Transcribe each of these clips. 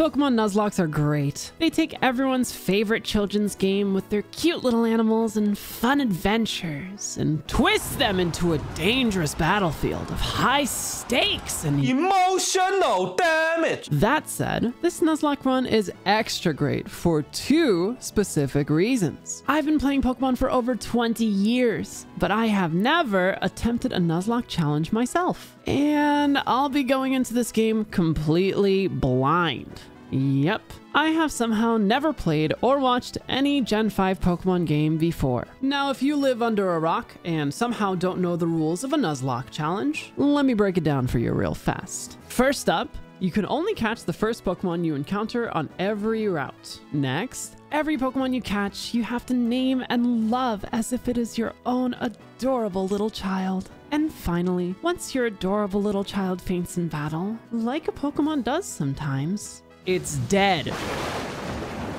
Pokemon Nuzlocke are great. They take everyone's favorite children's game with their cute little animals and fun adventures and twist them into a dangerous battlefield of high stakes and Emotional damage. that said, this Nuzlocke run is extra great for two specific reasons. I've been playing Pokemon for over 20 years, but I have never attempted a Nuzlocke challenge myself. And I'll be going into this game completely blind. Yep, I have somehow never played or watched any Gen 5 Pokemon game before. Now, if you live under a rock and somehow don't know the rules of a Nuzlocke challenge, let me break it down for you real fast. First up, you can only catch the first Pokemon you encounter on every route. Next, every Pokemon you catch, you have to name and love as if it is your own adorable little child. And finally, once your adorable little child faints in battle, like a Pokemon does sometimes, it's dead.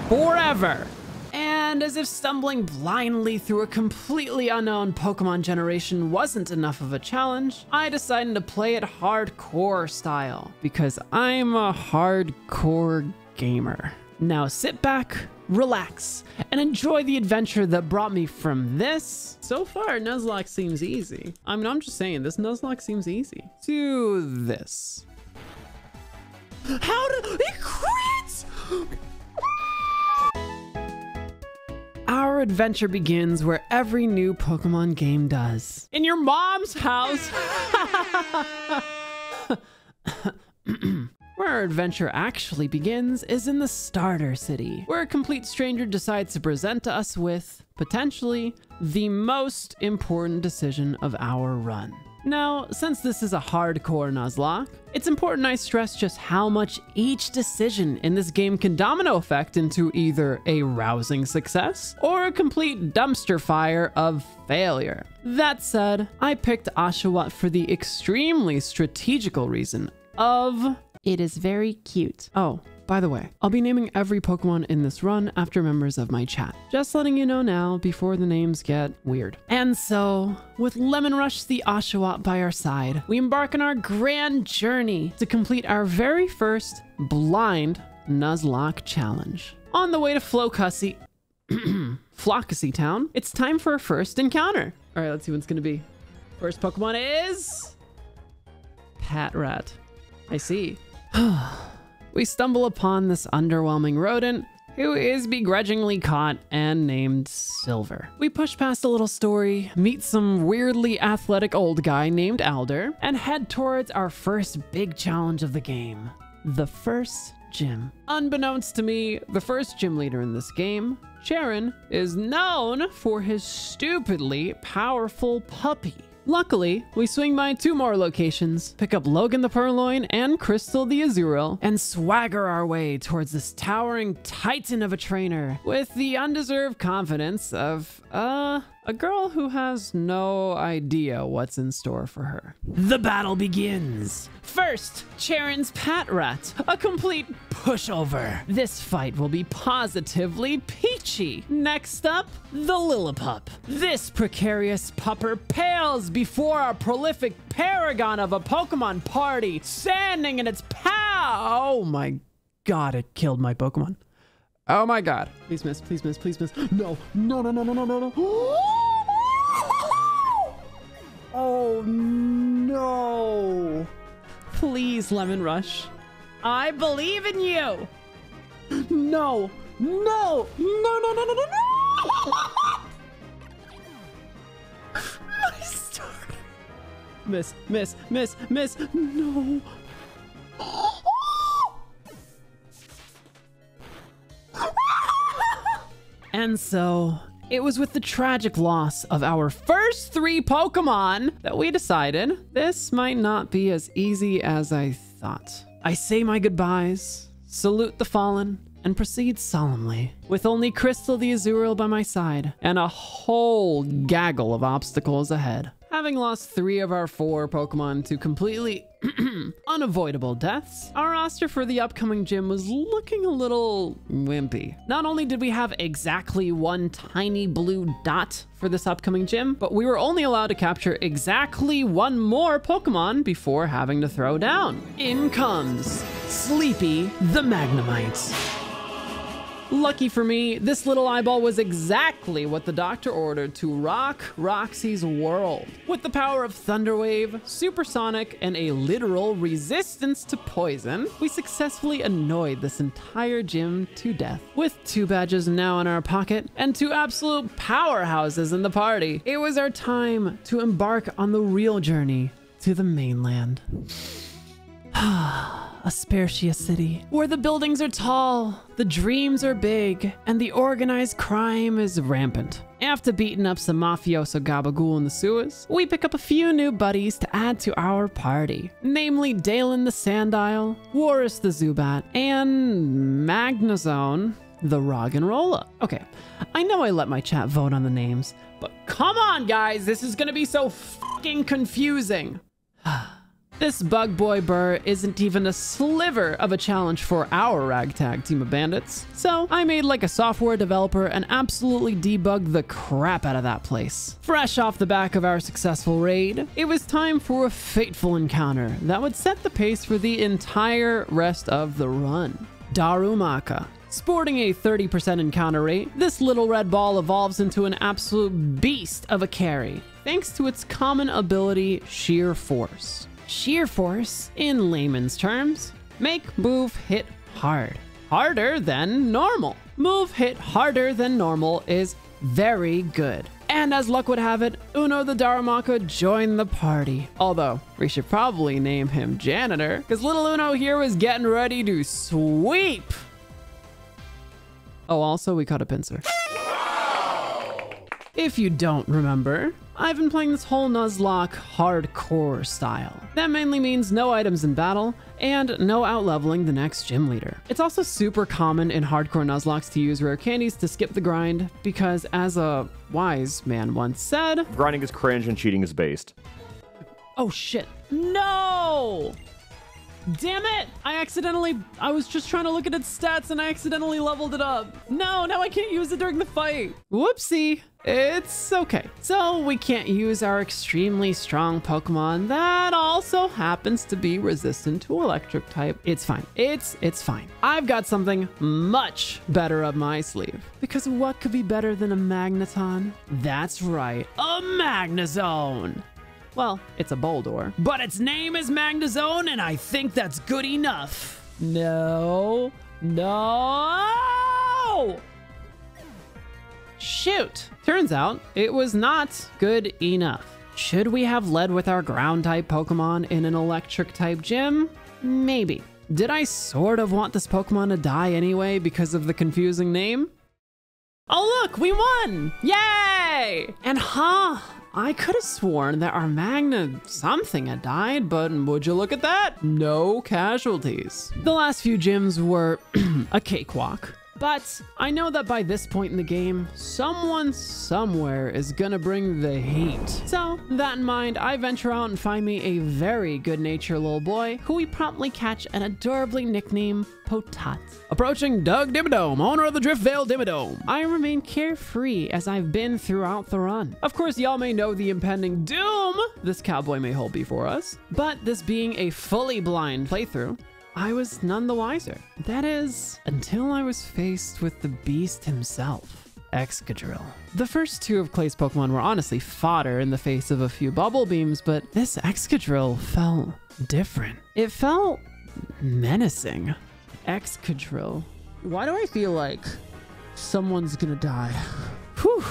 Forever. And as if stumbling blindly through a completely unknown Pokemon generation wasn't enough of a challenge, I decided to play it hardcore style because I'm a hardcore gamer. Now sit back, relax, and enjoy the adventure that brought me from this. So far, Nuzlocke seems easy. I mean, I'm just saying, this Nuzlocke seems easy. To this. How do it crits? Our adventure begins where every new Pokemon game does. In your mom's house. Where our adventure actually begins is in the starter city, where a complete stranger decides to present to us with, potentially, the most important decision of our run. Now, since this is a hardcore Nuzlocke, it's important I stress just how much each decision in this game can domino effect into either a rousing success or a complete dumpster fire of failure. That said, I picked Oshawott for the extremely strategical reason of it is very cute. Oh, by the way, I'll be naming every Pokemon in this run after members of my chat. Just letting you know now before the names get weird. And so, with Lemon Rush the Oshawott by our side, we embark on our grand journey to complete our very first blind Nuzlocke challenge. On the way to Floccesy, Floccesy Town, it's time for our first encounter. All right, let's see what it's gonna be. First Pokemon is... Patrat. I see. we stumble upon this underwhelming rodent who is begrudgingly caught and named Silver. We push past a little story, meet some weirdly athletic old guy named Alder, and head towards our first big challenge of the game the first gym. Unbeknownst to me, the first gym leader in this game, Cheren, is known for his stupidly powerful puppy. Luckily, we swing by two more locations, pick up Logan the Purrloin and Crystal the Azurill, and swagger our way towards this towering titan of a trainer with the undeserved confidence of, uh, a girl who has no idea what's in store for her. The battle begins. First, Cheren's Patrat, a complete pushover. This fight will be positively peachy. Next up, the Lillipup. This precarious pupper pales before our prolific paragon of a Pokemon party, standing in its pow. Oh my god, it killed my Pokemon. Oh my god. Please miss, please miss, please miss. No, no, no, no, no, no, no, no. Oh no. Please, Lemon Rush. I believe in you. No, no, no, no, no, no, no, no. My star. Miss, miss, miss, miss. No. And so, it was with the tragic loss of our first three Pokemon that we decided this might not be as easy as I thought. I say my goodbyes, salute the fallen, and proceed solemnly, with only Crystal the Azurill by my side, and a whole gaggle of obstacles ahead. Having lost three of our four Pokemon to completely unavoidable deaths, our roster for the upcoming gym was looking a little wimpy. Not only did we have exactly one tiny blue dot for this upcoming gym, but we were only allowed to capture exactly one more Pokemon before having to throw down. In comes Sleepy the Magnemite. Lucky for me, this little eyeball was exactly what the doctor ordered to rock Roxie's world. With the power of Thunderwave, Supersonic, and a literal resistance to poison, we successfully annoyed this entire gym to death. With two badges now in our pocket and two absolute powerhouses in the party, it was our time to embark on the real journey to the mainland. Aspertia City, where the buildings are tall, the dreams are big, and the organized crime is rampant. After beating up some mafioso gabagool in the sewers, we pick up a few new buddies to add to our party, namely Dalen the Sandile, Warris the Zubat, and Magnazone the Roggenrola. Okay, I know I let my chat vote on the names, but come on guys, this is gonna be so fucking confusing. This Bug Boy Burgh isn't even a sliver of a challenge for our ragtag team of bandits. So I made like a software developer and absolutely debugged the crap out of that place. Fresh off the back of our successful raid, it was time for a fateful encounter that would set the pace for the entire rest of the run. Darumaka, Sporting a 30% encounter rate, this little red ball evolves into an absolute beast of a carry, thanks to its common ability, Sheer Force. Sheer force, in layman's terms, make move hit hard. Harder than normal. Move hit harder than normal is very good. And as luck would have it, Uno the Darumaka joined the party. Although, we should probably name him Janitor, because little Uno here was getting ready to sweep. Oh, also, we caught a Pinsir. If you don't remember, I've been playing this whole Nuzlocke hardcore style. That mainly means no items in battle and no outleveling the next gym leader. It's also super common in hardcore Nuzlockes to use rare candies to skip the grind because as a wise man once said, Grinding is cringe and cheating is based. oh shit, no! Damn it! I accidentally, I was just trying to look at its stats and I accidentally leveled it up. No, now I can't use it during the fight. Whoopsie. It's okay. So we can't use our extremely strong Pokemon that also happens to be resistant to electric type. It's fine. It's, it's fine. I've got something much better up my sleeve. Because what could be better than a Magneton? That's right, a Magnezone. Well, it's a Boldore. But its name is Magnezone, and I think that's good enough. No. No! Shoot! Turns out it was not good enough. Should we have led with our ground type Pokemon in an electric type gym? Maybe. Did I sort of want this Pokemon to die anyway because of the confusing name? Oh look, we won! Yay! And huh, I could have sworn that our Magna something had died, but would you look at that? No casualties. The last few gyms were a cakewalk. But I know that by this point in the game, someone somewhere is gonna bring the heat. So, that in mind, I venture out and find me a very good natured little boy who we promptly catch and adorably nickname Potat. Approaching Doug Dimmadome, owner of the Driftveil Dimmadome. I remain carefree as I've been throughout the run. Of course, y'all may know the impending doom this cowboy may hold before us, but this being a fully blind playthrough, I was none the wiser. That is, until I was faced with the beast himself. Excadrill. The first two of Clay's Pokemon were honestly fodder in the face of a few bubble beams, but this Excadrill felt different. It felt menacing. Excadrill. Why do I feel like someone's gonna die? Whew.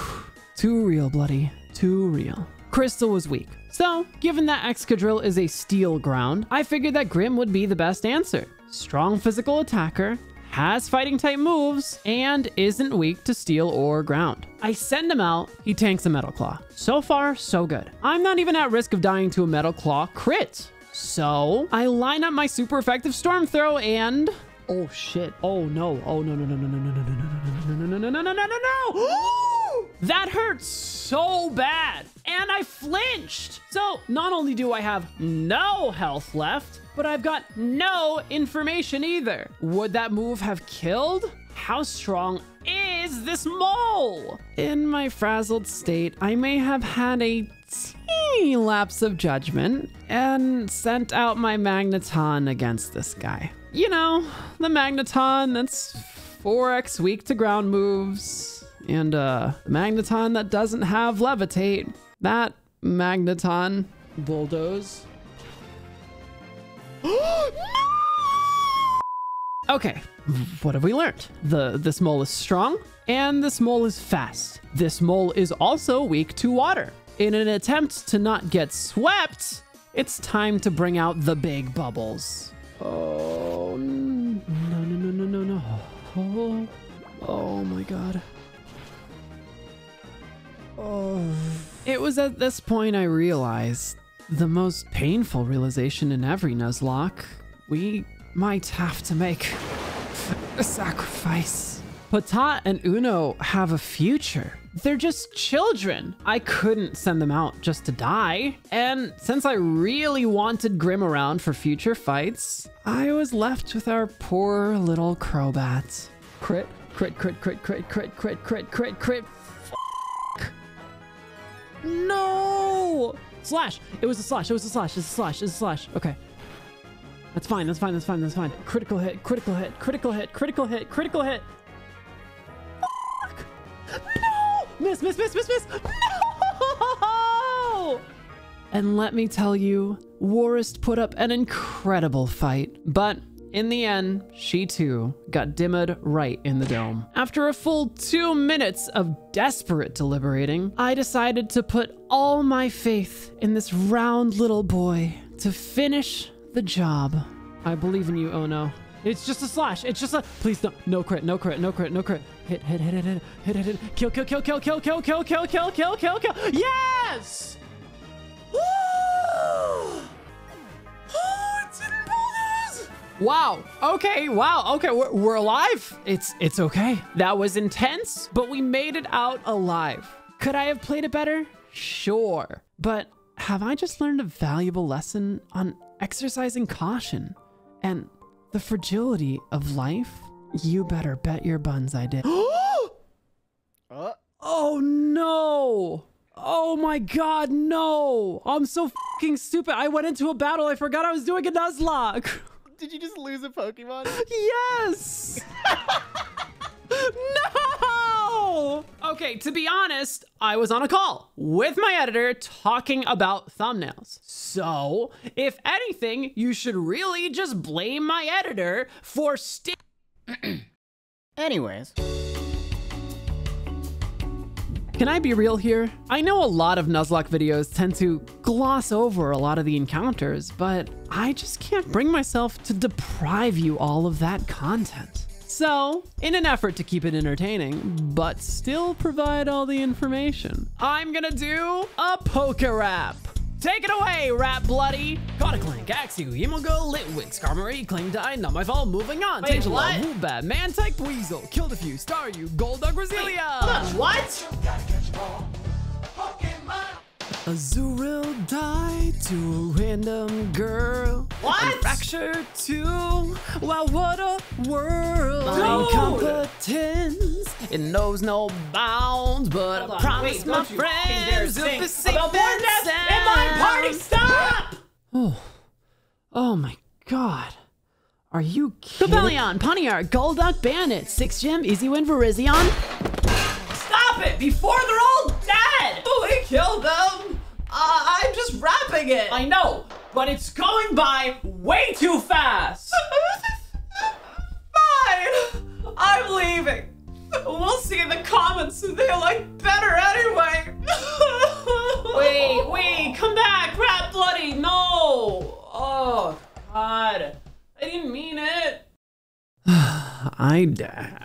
Too real, bloody. Too real. Crystal was weak. So, given that Excadrill is a steel ground, I figured that Grim would be the best answer. Strong physical attacker, has fighting type moves, and isn't weak to steel or ground. I send him out, he tanks a Metal Claw. So far, so good. I'm not even at risk of dying to a Metal Claw crit. So, I line up my super effective Storm Throw and... Oh shit. Oh no. Oh no no no no no no no no no no no no no no no no no no That hurts so bad. And I flinched. So not only do I have no health left, but I've got no information either. Would that move have killed? How strong is this mole? In my frazzled state, I may have had a teeny lapse of judgment and sent out my magneton against this guy. you know, the Magneton that's 4x weak to ground moves, and uh, the Magneton that doesn't have Levitate. That Magneton bulldoze. okay, what have we learned? The this mole is strong and this mole is fast. This mole is also weak to water. In an attempt to not get swept, it's time to bring out the big bubbles. Oh no no no no no no! Oh, oh my god! Oh. It was at this point I realized the most painful realization in every Nuzlocke. We might have to make a sacrifice. Patat and Uno have a future. They're just children. I couldn't send them out just to die. And since I really wanted Grim around for future fights, I was left with our poor little Crobat. Crit, crit, crit, crit, crit, crit, crit, crit, crit, crit. No! Slash! It was a slash, it was a slash, it's a slash, it's a slash. Okay. That's fine, that's fine, that's fine, that's fine. Critical hit, critical hit, critical hit, critical hit, critical hit. Fuck! No! Miss, miss, miss, miss, miss! No! And let me tell you, Warist put up an incredible fight, but in the end, she too got dimmed right in the dome. After a full two minutes of desperate deliberating, I decided to put all my faith in this round little boy to finish the job. I believe in you, oh no. It's just a slash. It's just a. Please don't. No crit. No crit. No crit. No crit. Hit. Hit. Hit. Hit. Hit. Hit. Hit. hit. Kill. Kill. Kill. Kill. Kill. Kill. Kill. Kill. Kill. Kill. Kill. Kill. Yes. Woo! Wow. Okay. Wow. Okay. We're, we're alive. It's it's okay. That was intense, but we made it out alive. Could I have played it better? Sure. But have I just learned a valuable lesson on exercising caution and the fragility of life? You better bet your buns I did. Uh, Oh no! Oh my god, no! I'm so fucking stupid. I went into a battle. I forgot I was doing a Nuzlocke. did you just lose a Pokemon? Yes! no! Okay, to be honest, I was on a call with my editor talking about thumbnails. So, if anything, you should really just blame my editor for sti- Anyways, Can I be real here? I know a lot of Nuzlocke videos tend to gloss over a lot of the encounters, but I just can't bring myself to deprive you all of that content. So, in an effort to keep it entertaining, but still provide all the information, I'm gonna do a Poke Rap. Take it away, Rap Bloody! Clank, Axew, Emogo, Litwick, Skarmory, Cling Die, not my fault, moving on. Wait, Tangela? Woobat, Mantyke, Weasel, killed a few, Staryu, Golduck, Roselia! On, what? Azurill died to a random girl. What? And fractured too. Wow, what a world. Dude. Incompetence. It knows no bounds, but Hold I on, promise wait, my don't you fucking dare friends sing be safe about and Born Death in my party. Stop! Oh, oh my god. Are you kidding? Cobalion, Pawniard, Golduck, Bandit, 6 gem, easy win for Rizion. Stop it! Before they're all dead! Oh, we killed them! Uh, I'm just wrapping it! I know, but it's going by way too fast. Fine! I'm leaving! We'll see in the comments who they like better anyway! Wait, wait, come back, Rat Bloody, no! Oh, God. I didn't mean it. I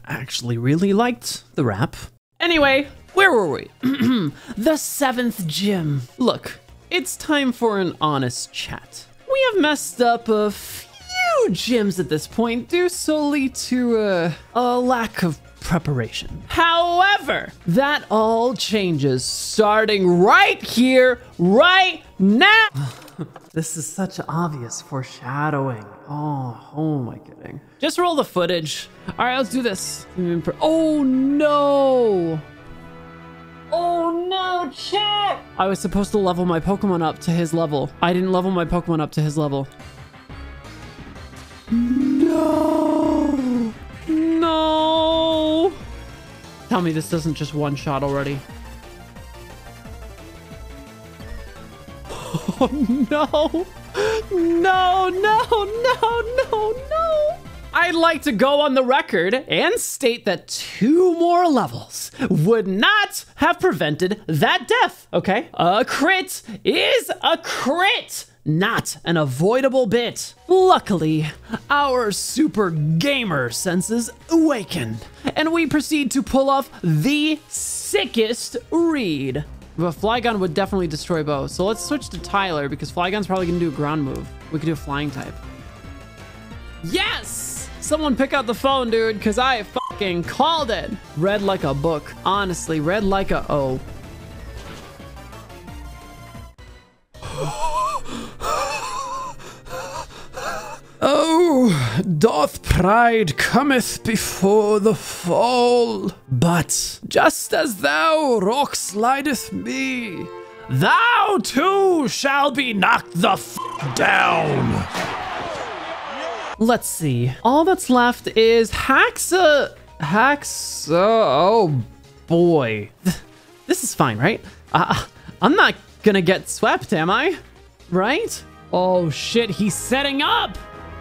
actually really liked the rap. Anyway, where were we? the seventh gym. Look, it's time for an honest chat. We have messed up a few gyms at this point due solely to uh, a lack of preparation. However, that all changes starting right here, right now. this is such obvious foreshadowing. Oh, oh my kidding. Just roll the footage. All right, let's do this. Oh no. Oh no, chat! I was supposed to level my Pokemon up to his level. I didn't level my Pokemon up to his level. No! No! Tell me this doesn't just one shot already. Oh no! No, no, no, no, no! I'd like to go on the record and state that two more levels would not have prevented that death, okay? A crit is a crit, not an avoidable bit. Luckily, our super gamer senses awaken, and we proceed to pull off the sickest read. But Flygon would definitely destroy both. So let's switch to Tyler because Flygon's probably gonna do a ground move. We could do a flying type. Yes! Someone pick up the phone, dude, because I fucking called it. Read like a book. Honestly, read like a O. Oh, doth pride cometh before the fall. But just as thou rock slideth me, thou too shall be knocked the f down. Let's see. All that's left is Haxa. Haxa. Oh boy. This is fine, right? Uh, I'm not gonna get swept, am I? Right? Oh shit, he's setting up!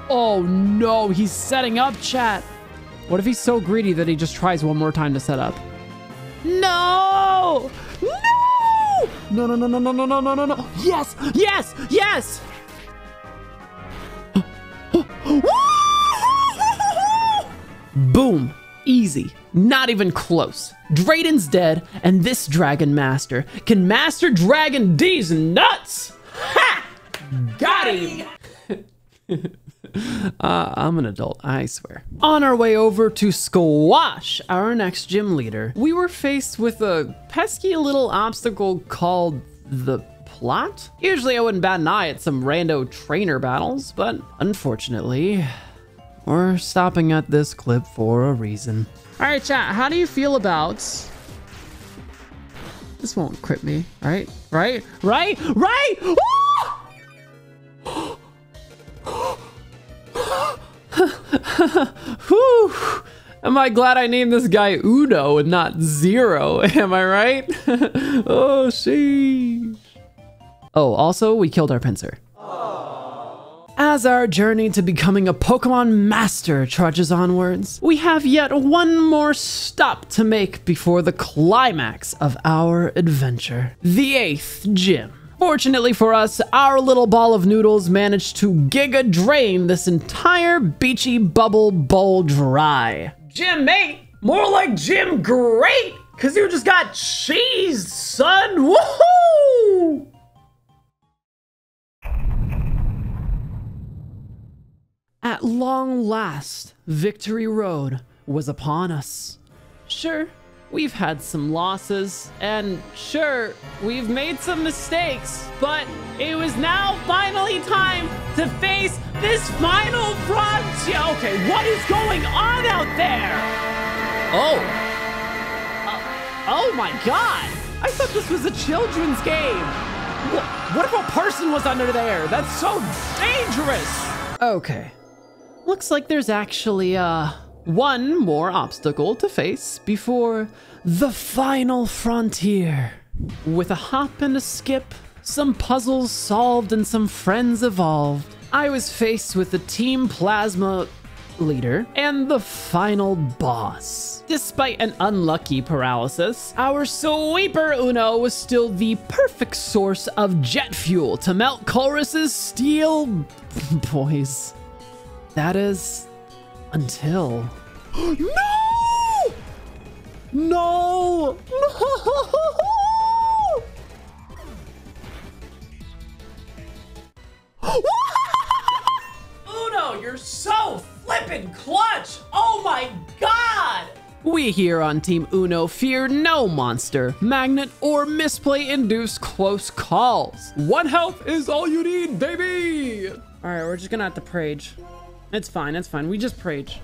Oh no, he's setting up, chat. What if he's so greedy that he just tries one more time to set up? No! No! No, no, no, no, no, no, no, no, no, no. Yes! Yes! Yes! Boom. Easy. Not even close. Drayden's dead, and this Dragon Master can master Dragon D's nuts! Ha! Got him! Uh, I'm an adult, I swear. On our way over to Squash, our next gym leader, we were faced with a pesky little obstacle called the plot. Usually I wouldn't bat an eye at some rando trainer battles, but unfortunately, we're stopping at this clip for a reason. All right, chat, how do you feel about... This won't crit me, right? Right? Right? Right? Whew. Am I glad I named this guy Uno and not Zero? Am I right? oh, sheesh. Oh, also, we killed our Pinsir. As our journey to becoming a Pokemon master trudges onwards, we have yet one more stop to make before the climax of our adventure the eighth gym. Fortunately for us, our little ball of noodles managed to giga drain this entire beachy bubble bowl dry. Jim mate, more like Jim great, cause you just got cheese, son. Woohoo! At long last, Victory Road was upon us. Sure, we've had some losses, and sure, we've made some mistakes, but it was now finally time to face this final frontier. Okay, what is going on out there? Oh. Uh, oh my god! I thought this was a children's game. Wh- What if a person was under there? That's so dangerous! Okay. Looks like there's actually, uh, one more obstacle to face before the final frontier. With a hop and a skip, some puzzles solved and some friends evolved, I was faced with the Team Plasma leader and the final boss. Despite an unlucky paralysis, our sweeper Uno was still the perfect source of jet fuel to melt Colress's steel boys. That is until. no! No! No! Uno, you're so flippin' clutch! Oh my god! We here on Team Uno fear no monster, magnet, or misplay induced close calls. One health is all you need, baby! Alright, we're just gonna have to prage. It's fine, it's fine. We just prage.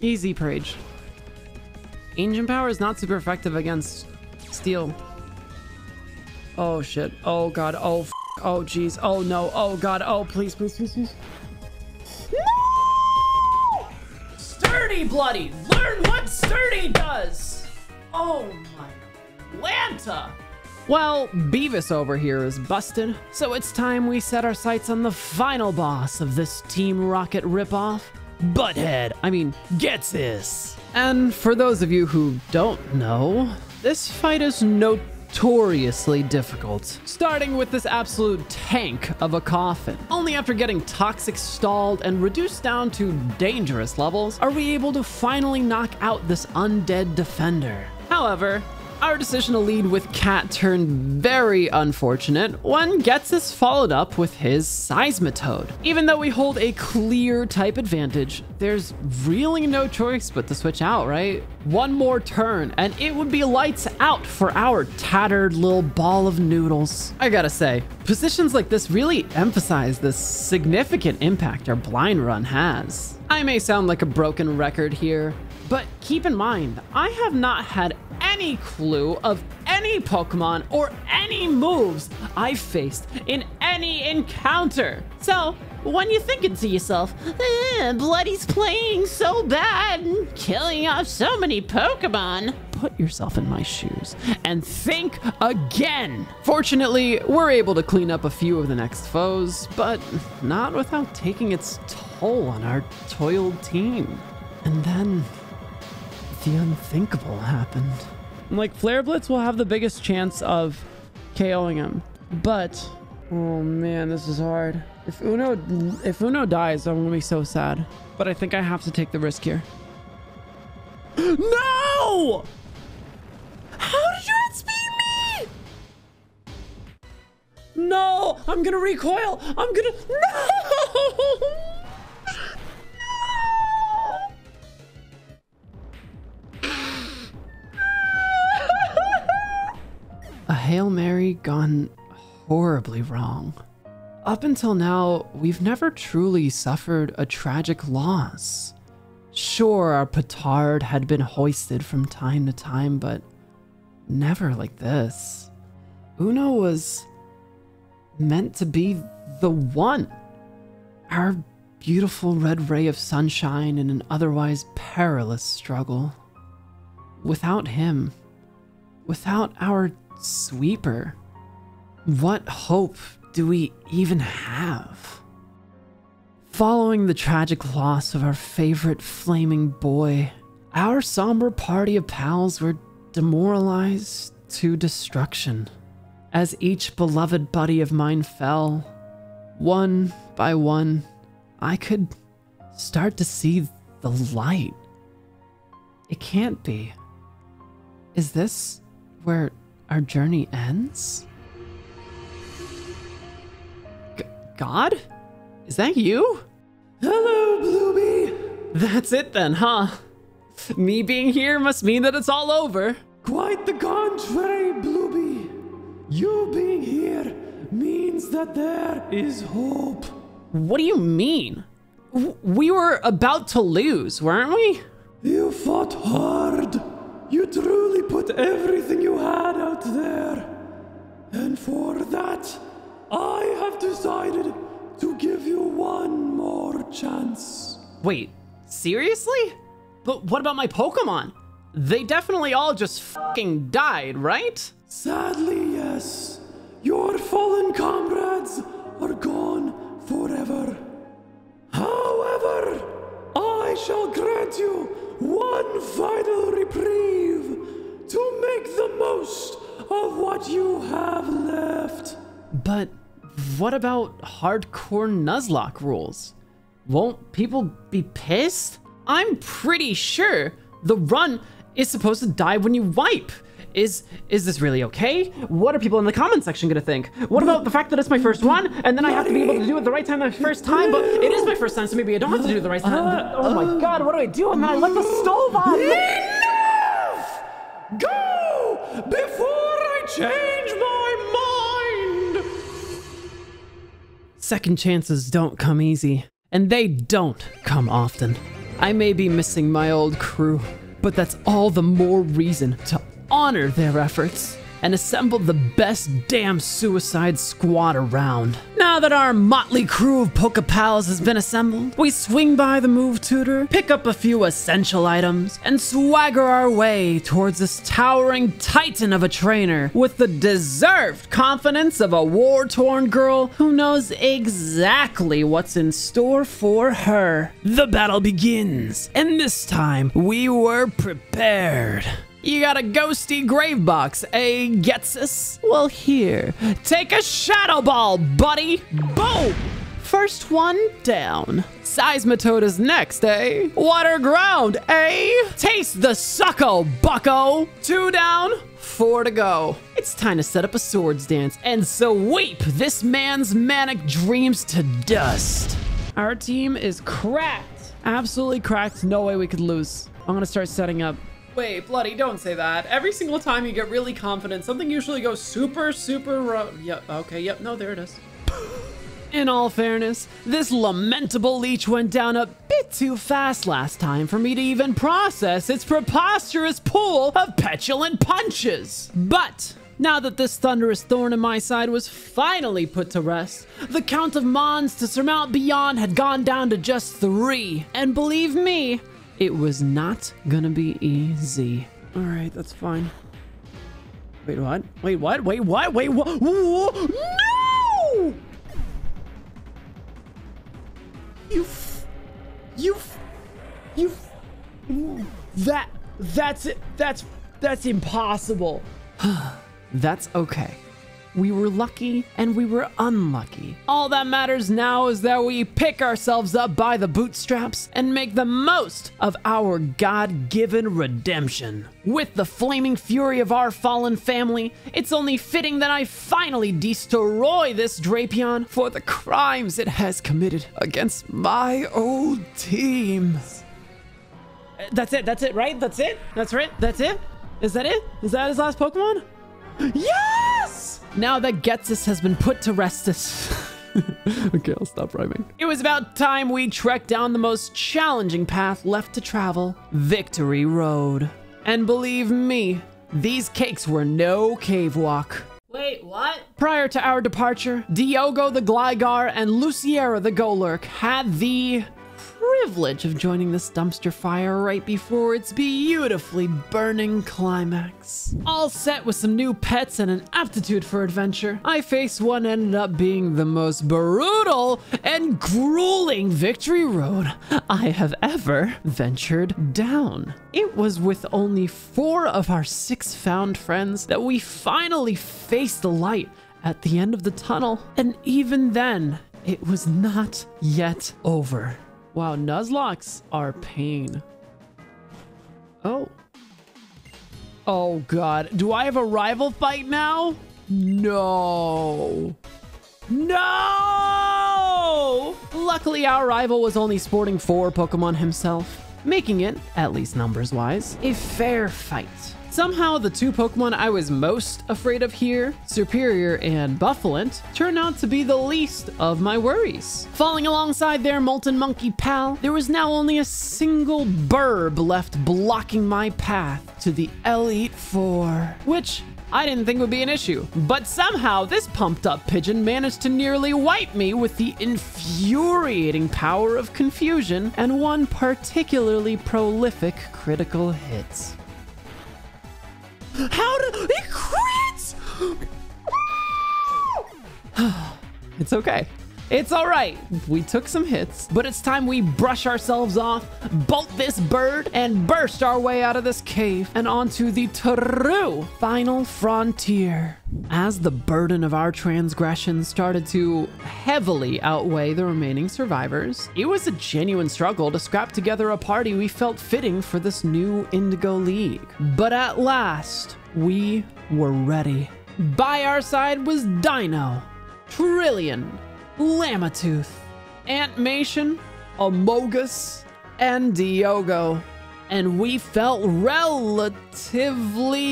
Easy prage. Ancient power is not super effective against steel. Oh shit. Oh god. Oh f Oh jeez. Oh no. Oh god. Oh please, please, please, please. No! Sturdy, bloody! Learn what sturdy does! Oh my Lanta! Well, Beavis over here is busted, so it's time we set our sights on the final boss of this Team Rocket ripoff, Butthead. I mean, Ghetsis. And for those of you who don't know, this fight is notoriously difficult. Starting with this absolute tank of a coffin. Only after getting toxic stalled and reduced down to dangerous levels are we able to finally knock out this undead defender. However, our decision to lead with Cat turned very unfortunate when Ghetsis followed up with his Seismitoad. Even though we hold a clear type advantage, there's really no choice but to switch out, right? One more turn and it would be lights out for our tattered little ball of noodles. I gotta say, positions like this really emphasize the significant impact our blind run has. I may sound like a broken record here, but keep in mind, I have not had any clue of any Pokemon or any moves I've faced in any encounter. So, when you're thinking to yourself, eh, Bloody's playing so bad, and killing off so many Pokemon, put yourself in my shoes and think again. Fortunately, we're able to clean up a few of the next foes, but not without taking its toll on our toiled team. And then the unthinkable happened. Like, Flare Blitz will have the biggest chance of KOing him. But, oh man, this is hard. If Uno, if Uno dies, I'm gonna be so sad. But I think I have to take the risk here. no! How did you outspeed me? No! I'm gonna recoil! I'm gonna, no! Hail Mary gone horribly wrong. Up until now, we've never truly suffered a tragic loss. Sure, our petard had been hoisted from time to time, but never like this. Uno was meant to be the one. Our beautiful red ray of sunshine in an otherwise perilous struggle. Without him, without our sweeper, what hope do we even have? Following the tragic loss of our favorite flaming boy, our somber party of pals were demoralized to destruction. As each beloved buddy of mine fell, one by one, I could start to see the light. It can't be. Is this where our journey ends? G- God? Is that you? Hello, Blooby. That's it then, huh? Me being here must mean that it's all over. Quite the contrary, Blooby. You being here means that there is hope. What do you mean? W- We were about to lose, weren't we? You fought hard. You truly put everything you had out there. And for that, I have decided to give you one more chance. Wait, seriously? But what about my Pokemon? They definitely all just fucking died, right? Sadly, yes. Your fallen comrades are gone forever. However, I shall grant you one final reprieve the most of what you have left. But what about hardcore Nuzlocke rules? Won't people be pissed? I'm pretty sure the run is supposed to die when you wipe. Is is this really okay? What are people in the comment section gonna think? What about the fact that it's my first one, and then I have to be able to do it the right time the first time, but it is my first time, so maybe I don't have to do it the right time. Uh, oh my god, what do I do? And then I let the stove on. Enough! Go before I change my mind. Second chances don't come easy, and they don't come often. I may be missing my old crew, but that's all the more reason to honor their efforts and assembled the best damn suicide squad around. Now that our motley crew of Pokepals has been assembled, we swing by the Move Tutor, pick up a few essential items, and swagger our way towards this towering titan of a trainer with the deserved confidence of a war-torn girl who knows exactly what's in store for her. The battle begins, and this time we were prepared. You got a ghosty grave box, eh, Ghetsis? Well, here, take a shadow ball, buddy. Boom! First one down. Seismitoad is next, eh? Water ground, eh? Taste the sucko, bucko. Two down, four to go. It's time to set up a swords dance and sweep this man's manic dreams to dust. Our team is cracked. Absolutely cracked. No way we could lose. I'm gonna start setting up. Wait, bloody, don't say that. Every single time you get really confident, something usually goes super, super ro- Yep, okay, yep, no, there it is. In all fairness, this lamentable leech went down a bit too fast last time for me to even process its preposterous pool of petulant punches. But now that this thunderous thorn in my side was finally put to rest, the count of Mons to surmount beyond had gone down to just three. And believe me, it was not gonna be easy. All right, that's fine. Wait, what? Wait, what? Wait, what? Wait, what? No! You, f- you, f- you, f- that, that's it. That's, that's impossible. that's okay. We were lucky and we were unlucky. All that matters now is that we pick ourselves up by the bootstraps and make the most of our God given redemption. With the flaming fury of our fallen family, it's only fitting that I finally destroy this Drapion for the crimes it has committed against my old team. That's it, that's it, right? That's it? That's right? That's it? Is that it? Is that his last Pokemon? Yes! Now that Ghetsis has been put to rest this. okay, I'll stop rhyming. It was about time we trekked down the most challenging path left to travel Victory Road. And believe me, these cakes were no cavewalk. Wait, what? Prior to our departure, Diogo the Gligar and Luciera the Golurk had the privilege of joining this dumpster fire right before its beautifully burning climax. All set with some new pets and an aptitude for adventure, I face one ended up being the most brutal and grueling victory road I have ever ventured down. It was with only four of our six found friends that we finally faced the light at the end of the tunnel, and even then, it was not yet over. Wow, Nuzlockes are pain. Oh. Oh god. Do I have a rival fight now? No. No! Luckily, our rival was only sporting four Pokemon himself, making it, at least numbers-wise, a fair fight. Somehow, the two Pokemon I was most afraid of here, Serperior and Bouffalant, turned out to be the least of my worries. Falling alongside their Molten Monkey pal, there was now only a single burb left blocking my path to the Elite Four, which I didn't think would be an issue. But somehow, this pumped up pigeon managed to nearly wipe me with the infuriating power of confusion and one particularly prolific critical hit. How did it crits? it's okay. It's all right. We took some hits, but it's time we brush ourselves off, bolt this bird, and burst our way out of this cave and onto the true final frontier. As the burden of our transgression started to heavily outweigh the remaining survivors, it was a genuine struggle to scrap together a party we felt fitting for this new Indigo League. But at last, we were ready. By our side was Dino, Trillion, Lamatooth, Antmation, Amogus, and Diogo. And we felt relatively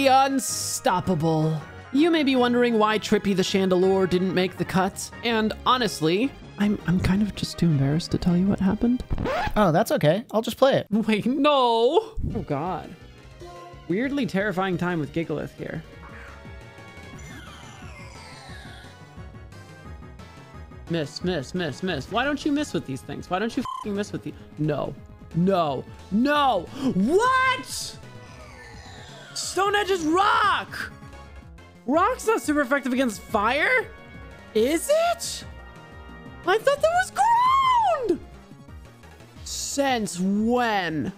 unstoppable. You may be wondering why Trippy the Chandelure didn't make the cut, and honestly, I'm, I'm kind of just too embarrassed to tell you what happened. Oh, that's okay. I'll just play it. Wait, no! Oh god. Weirdly terrifying time with Gigalith here. Miss, miss, miss, miss. Why don't you miss with these things? Why don't you miss with these? No, no, no. What? Stone Edge is rock. Rock's not super effective against fire. Is it? I thought that was ground. Since when?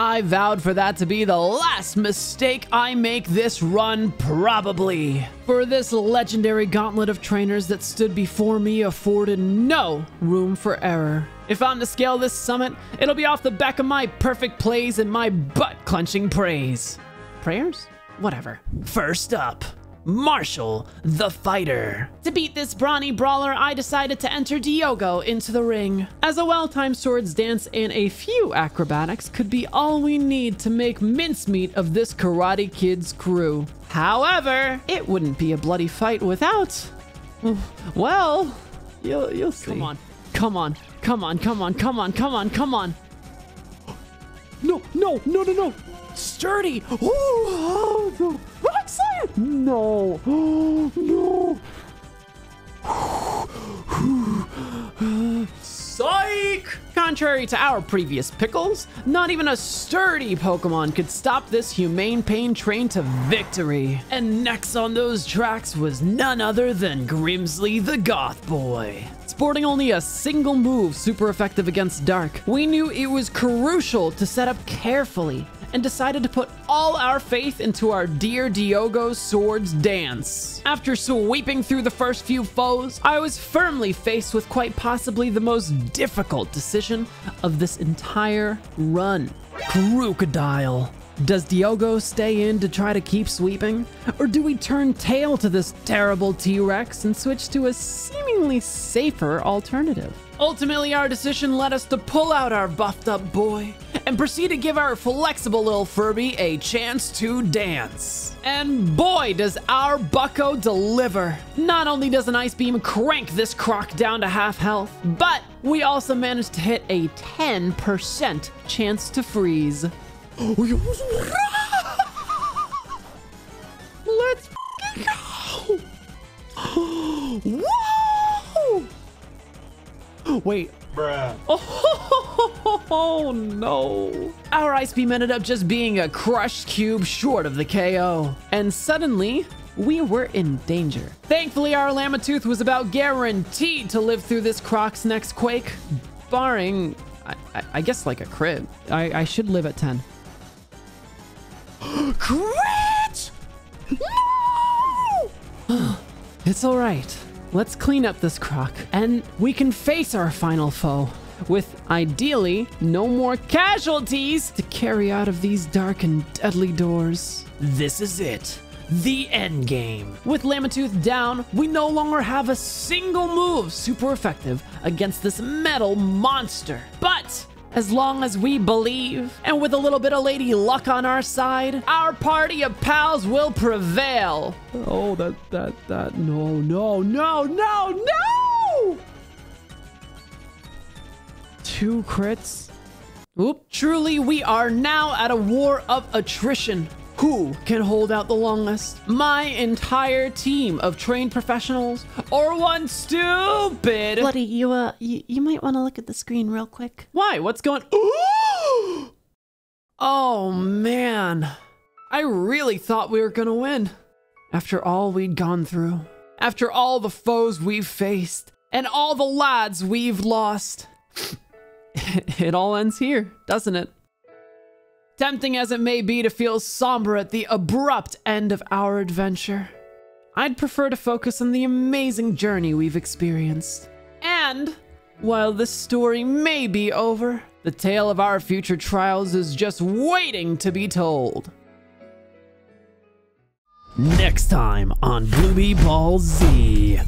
I vowed for that to be the last mistake I make this run, probably. For this legendary gauntlet of trainers that stood before me afforded no room for error. If I'm to scale this summit, it'll be off the back of my perfect plays and my butt-clenching praise. Prayers? Whatever. First up, Marshal the Fighter. To beat this brawny brawler, I decided to enter Diogo into the ring. As a well-timed swords dance and a few acrobatics could be all we need to make mincemeat of this Karate Kid's crew. However, it wouldn't be a bloody fight without... Well, you'll, you'll see. Come on, come on, come on, come on, come on, come on, come on. No, no, no, no, no. Sturdy. Oh, no. I'm excited. No. no. Psych! Contrary to our previous pickles, not even a sturdy Pokemon could stop this humane pain train to victory. And next on those tracks was none other than Grimsley the Goth Boy. Sporting only a single move super effective against Dark, we knew it was crucial to set up carefully and decided to put all our faith into our dear Diogo's swords dance. After sweeping through the first few foes, I was firmly faced with quite possibly the most difficult decision of this entire run. Krookodile. Does Diogo stay in to try to keep sweeping? Or do we turn tail to this terrible T-Rex and switch to a seemingly safer alternative? Ultimately, our decision led us to pull out our buffed up boy and proceed to give our flexible little Furby a chance to dance. And boy, does our bucko deliver. Not only does an Ice Beam crank this croc down to half health, but we also managed to hit a 10% chance to freeze. Let's go! Whoa! Wait. Bruh. Oh, no. Our Ice Beam ended up just being a crushed cube short of the KO. And suddenly, we were in danger. Thankfully, our Lamatooth was about guaranteed to live through this Croc's next quake, barring, I, I, I guess, like a crit. I, I should live at 10. Crit! No! it's all right. Let's clean up this croc, and we can face our final foe with ideally no more casualties to carry out of these dark and deadly doors. This is it. The end game. With Lamatooth down, we no longer have a single move super effective against this metal monster. But as long as we believe, and with a little bit of lady luck on our side, our party of pals will prevail. Oh, that, that, that, no, no, no, no, no! Two crits. Oop. Truly, we are now at a war of attrition. Who can hold out the longest? My entire team of trained professionals or one stupid? Bloody, you uh, you, you might want to look at the screen real quick. Why? What's going? oh man, I really thought we were gonna win. After all we'd gone through, after all the foes we've faced, and all the lads we've lost, it all ends here, doesn't it? Tempting as it may be to feel somber at the abrupt end of our adventure, I'd prefer to focus on the amazing journey we've experienced. And while this story may be over, the tale of our future trials is just waiting to be told. Next time on Blooby Ball Z.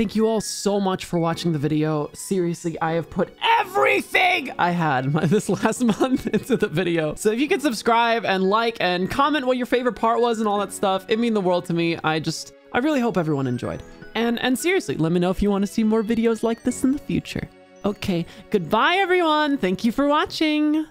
Thank you all so much for watching the video. Seriously, I have put everything I had this last month into the video. So if you could subscribe and like and comment what your favorite part was and all that stuff, it mean the world to me. I just, I really hope everyone enjoyed. And, and seriously, let me know if you want to see more videos like this in the future. Okay, goodbye everyone. Thank you for watching.